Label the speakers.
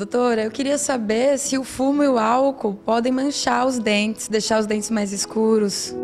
Speaker 1: Doutora, eu queria saber se o fumo e o álcool podem manchar os dentes, deixar os dentes mais escuros.